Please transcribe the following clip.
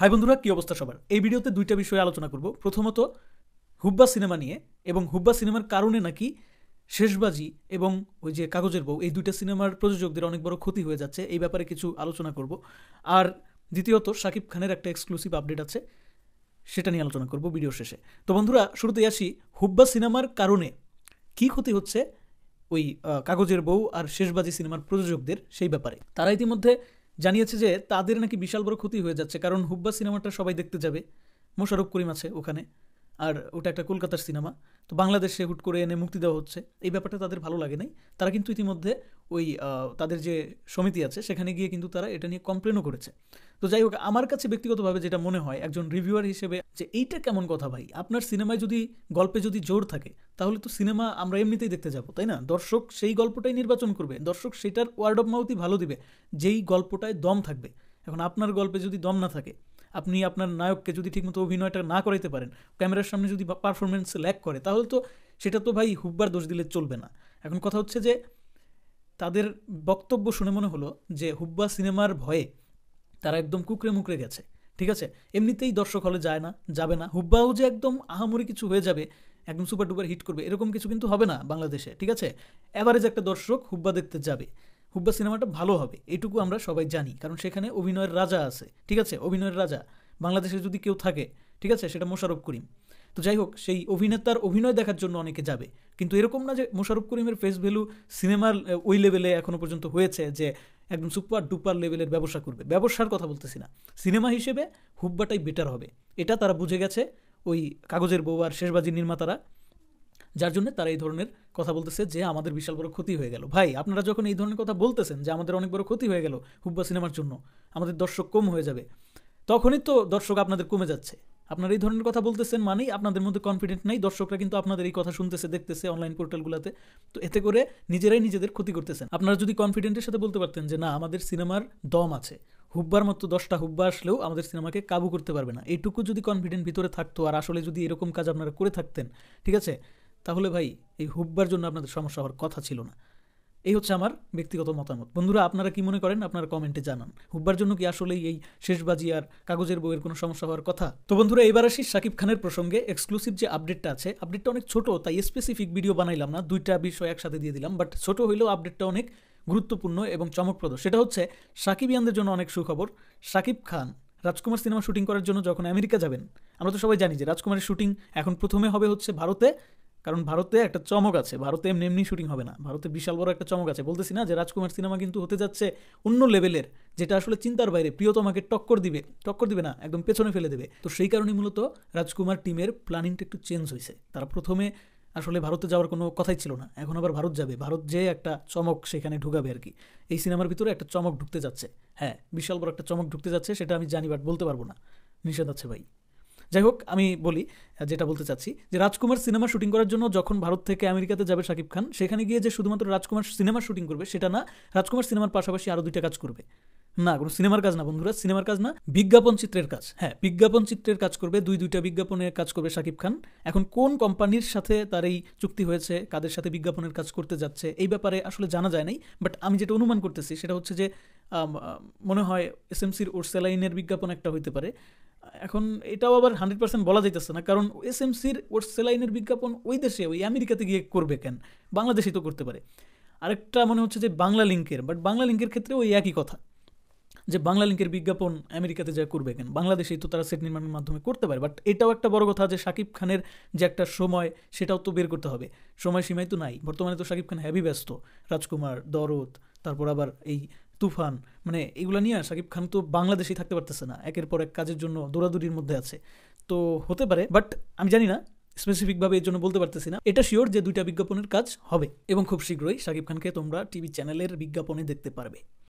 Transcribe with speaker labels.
Speaker 1: High বন্ধুরা, কি অবস্থা সবার? এই ভিডিওতে দুইটা বিষয়ে আলোচনা করব। প্রথমত, হুব্বা সিনেমা নিয়ে এবং হুব্বা সিনেমার কারণে নাকি শেষবাজি এবং ওই যে কাগজের বউ, এই দুইটা সিনেমার প্রযোজকদের অনেক বড় ক্ষতি হয়ে যাচ্ছে, এই ব্যাপারে কিছু আলোচনা করব। আর দ্বিতীয়ত, শাকিব খানের একটা এক্সক্লুসিভ আপডেট আছে, সেটা নিয়ে আলোচনা করব ভিডিও শেষে। তো বন্ধুরা, শুরুতেই আসি, হুব্বা সিনেমার কারণে কি ক্ষতি হচ্ছে ওই কাগজের বউ আর শেষবাজি সিনেমার প্রযোজকদের, সেই ব্যাপারে। তারা ইতিমধ্যে জানিয়েছে যে তাদের নাকি বিশাল বড় ক্ষতি হয়ে যাচ্ছে, কারণ হুব্বা সিনেমাটা সবাই দেখতে যাবে। মোশারফ করিম আছে ওখানে। আর ওটা একটা কলকাতার সিনেমা। তো বাংলাদেশে হুট করে এনে মুক্তি দেওয়া হচ্ছে। এই ব্যাপারটা তাদের ভালো লাগে নাই। তারা কিন্তু ইতিমধ্যে ওই তাদের যে সমিতি আছে, সেখানে গিয়ে কিন্তু তারা এটা নিয়ে কমপ্লেনও করেছে। তো যাই হোক, আমার কাছে ব্যক্তিগতভাবে যেটা মনে হয়, একজন রিভিউয়ার হিসেবে যে এইটা কেমন কথা ভাই? আপনার সিনেমায় যদি গল্পে যদি জোর থাকে, তাহলে তো সিনেমা আমরা এমনিতেই দেখতে যাব, তাই না? দর্শক সেই গল্পটাই নির্বাচন করবে। দর্শক সেটার ওয়ার্ড অফ মাউথই ভালো দিবে, যেই গল্পটায় দম থাকবে। এখন আপনার গল্পে যদি দম না থাকে আপনি আপনার নায়ককে যদি ঠিকমতো অভিনয়টা না করাইতে পারেন, ক্যামেরার সামনে যদি পারফরমেন্স ল্যাক করে, তাহলে তো সেটা তো ভাই হুব্বার দোষ দিলে চলবে না। এখন কথা হচ্ছে যে, তাদের বক্তব্য শুনে মনে হলো যে, হুব্বা সিনেমার ভয়ে তারা একদম কুকরে মুকরে গেছে, ঠিক আছে? এমনিতেই দর্শক হলে যায় না, যাবে না। হুব্বাও যে একদম আহামরি কিছু হয়ে যাবে, একদম সুপার ডুপার হিট করবে, এরকম কিছু কিন্তু হবে না বাংলাদেশে, ঠিক আছে? অ্যাভারেজ একটা দর্শক হুব্বা দেখতে যাবে। হুব্বা সিনেমাটা ভালো হবে, এটুকু আমরা সবাই জানি। কারণ সেখানে অভিনয়ের রাজা আছে, ঠিক আছে? অভিনয়ের রাজা। বাংলাদেশে যদি কেউ থাকে, ঠিক আছে? সেটা মোশারফ করিম। তো যাই হোক, সেই অভিনেতার অভিনয় দেখার জন্য অনেকে যাবে। কিন্তু এরকম না যে মোশারফ করিমের ফেস ভ্যালু সিনেমার ওই লেভেলে এখনও পর্যন্ত হয়েছে যে একদম সুপার ডুপার লেভেলের ব্যবসা করবে। ব্যবসার কথা বলতেছি না। সিনেমা হিসেবে হুব্বাটাই বেটার হবে। এটা তারা বুঝে গেছে। ওই কাগজের বউ আর শেষবাজির নির্মাতারা। যার জন্য তারা এই ধরনের কথা বলতেছে যে আমাদের বিশাল বড় ক্ষতি হয়ে গেল। ভাই, আপনারা যখন এই ধরনের কথা বলতেছেন যে আমাদের অনেক বড় ক্ষতি হয়ে গেল হুব্বা সিনেমার জন্য, আমাদের দর্শক কম হয়ে যাবে, তখনই তো দর্শক আপনাদের কমে যাচ্ছে। আপনারা এই ধরনের কথা বলতেছেন মানেই আপনাদের মধ্যে কনফিডেন্ট নেই, দর্শকরা কিন্তু আপনাদের এই কথা শুনতেছে, দেখতেছে অনলাইন পোর্টালগুলোতে তো এতে করে নিজেরাই নিজেদের ক্ষতি করতেছেন। আপনারা যদি কনফিডেন্টের সাথে বলতে পারতেন যে না, আমাদের সিনেমার দম আছে, হুব্বার মতো দশটা হুব্বা আসলেও আমাদের সিনেমাকে কাবু করতে পারবে না। এইটুকু যদি কনফিডেন্ট ভিতরে থাকতো, আর আসলে যদি এরকম কাজ আপনারা করে থাকতেন, ঠিক আছে? তাহলে ভাই এই হুব্বার জন্য আপনাদের সমস্যা হওয়ার কথা ছিল না। এই হচ্ছে আমার ব্যক্তিগত মতামত। বন্ধুরা, আপনারা কি মনে করেন? আপনারা কমেন্টে জানান। হুব্বার জন্য কি আসলেই এই শেষবাজি আর কাগজের বইয়ের কোনো সমস্যা হওয়ার কথা? তো বন্ধুরা, এবার আসি শাকিব খানের প্রসঙ্গে। এক্সক্লুসিভ যে আপডেটটা আছে আপডেটটা অনেক ছোট, তাই স্পেসিফিক ভিডিও বানাইলাম না। দুইটা বিষয় একসাথে দিয়ে দিলাম বাট ছোট হইলেও আপডেটটা অনেক গুরুত্বপূর্ণ এবং চমকপ্রদ। সেটা হচ্ছে, সাকিবিয়ানদের জন্য অনেক সুখবর। শাকিব খান, রাজকুমার সিনেমা শুটিং করার জন্য যখন আমেরিকা যাবেন, আমরা তো সবাই জানি যে রাজকুমারের শুটিং এখন প্রথমে হবে হচ্ছে ভারতে। কারণ ভারতে একটা চমক আছে, ভারতে এমনি এমনি শুটিং হবে না। ভারতে বিশাল বড় একটা চমক আছে। বলতেছি না যে রাজকুমার সিনেমা কিন্তু হতে যাচ্ছে অন্য লেভেলের যেটা আসলে চিন্তার বাইরে। প্রিয় প্রিয়তমাকে টক্কর দিবে টক্কর দিবে না, একদম পেছনে ফেলে দেবে। তো সেই কারণে মূলত রাজকুমার টিমের প্ল্যানিংটা একটু চেঞ্জ হয়েছে। তারা প্রথমে আসলে ভারতে যাওয়ার কোনো কথাই ছিল না। এখন আবার ভারত যাবে। ভারত যে একটা চমক সেখানে ঢুকাবে আর কি। এই সিনেমার ভিতরে একটা চমক ঢুকতে যাচ্ছে। হ্যাঁ বিশাল বড় একটা চমক ঢুকতে যাচ্ছে, সেটা আমি জানি বাট বলতে পারব না। নিষেধ আছে ভাই। যাই হোক, আমি বলি, যেটা বলতে চাচ্ছি, যে রাজকুমার সিনেমা শুটিং করার জন্য যখন ভারত থেকে আমেরিকাতে যাবে শাকিব খান, সেখানে গিয়ে যে শুধুমাত্র রাজকুমার সিনেমা শুটিং করবে, সেটা না, রাজকুমার সিনেমার পাশাপাশি আরও দুইটা কাজ করবে। না, কোনো সিনেমার কাজ না, বন্ধুরা, সিনেমার কাজ না, বিজ্ঞাপন চিত্রের কাজ। হ্যাঁ বিজ্ঞাপন চিত্রের কাজ করবে, দুই দুইটা বিজ্ঞাপনের কাজ করবে শাকিব খান। এখন কোন কোম্পানির সাথে তার এই চুক্তি হয়েছে, কাদের সাথে বিজ্ঞাপনের কাজ করতে যাচ্ছে, এই ব্যাপারে আসলে জানা যায় নাই বাট আমি যেটা অনুমান করতেছি সেটা হচ্ছে যে মনে হয় এসএমসির ওরসেলাইনের বিজ্ঞাপন একটা হইতে পারে। এখন এটাও আবার হান্ড্রেড পার্সেন্ট বলা যাইতেছে না, কারণ এসএমসির ওরসেলাইনের বিজ্ঞাপন ওই দেশে, ওই আমেরিকাতে গিয়ে করবে কেন? বাংলাদেশেই তো করতে পারে। আরেকটা মনে হচ্ছে যে বাংলা লিঙ্কের বাট বাংলা লিঙ্কের ক্ষেত্রে ওই একই কথা। যে বাংলা লিঙ্কের বিজ্ঞাপন আমেরিকাতে যা করবে কেন? বাংলাদেশেই তো তারা সেট নির্মাণের মাধ্যমে করতে পারে বাট এটাও একটা বড় কথা যে শাকিব খানের যে একটা সময়, সেটাও তো বের করতে হবে। সময় সীমাই তো নাই, বর্তমানে তো শাকিব খান হ্যাভি ব্যস্ত। রাজকুমার, দরদ, তারপর আবার এই তুফান মানে এগুলো নিয়ে শাকিব খান তো বাংলাদেশেই থাকতে পারতেছে না, একের পর এক কাজের জন্য দৌড়াদৌড়ির মধ্যে আছে। তো হতে পারে বাট আমি জানি না স্পেসিফিকভাবে এর জন্য বলতে পারতেছি না। এটা শিওর যে দুইটা বিজ্ঞাপনের কাজ হবে, এবং খুব শীঘ্রই শাকিব খানকে তোমরা টিভি চ্যানেলের বিজ্ঞাপনে দেখতে পারবে।